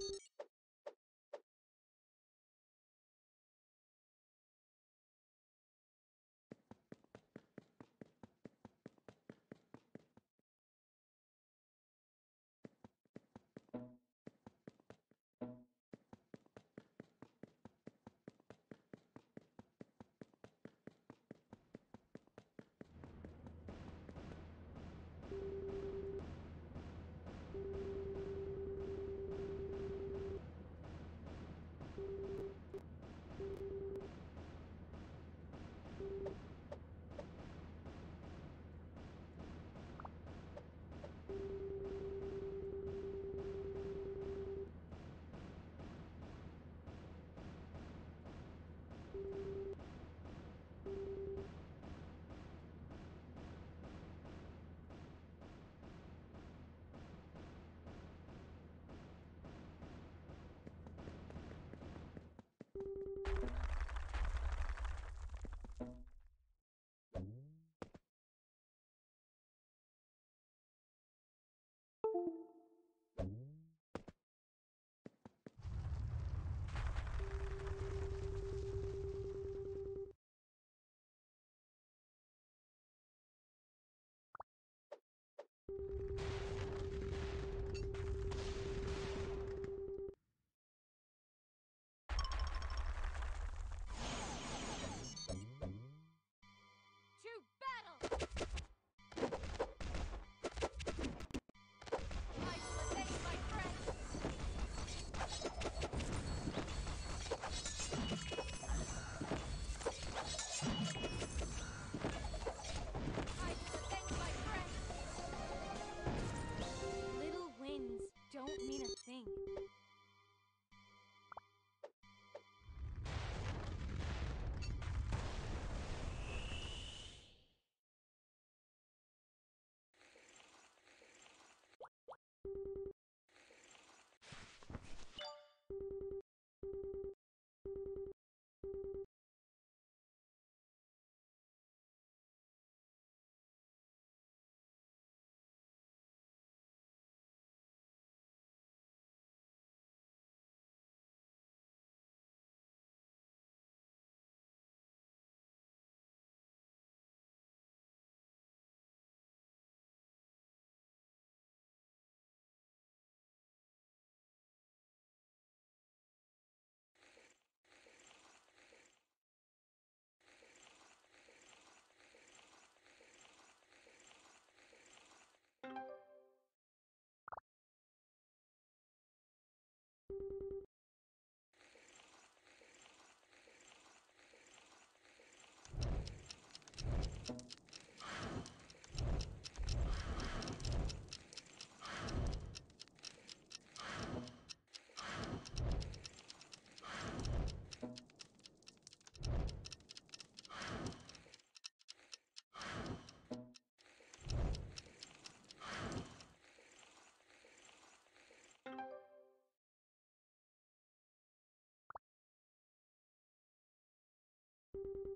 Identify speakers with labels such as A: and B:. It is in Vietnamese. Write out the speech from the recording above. A: you
B: you Thank you.